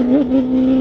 Thank uhum. you.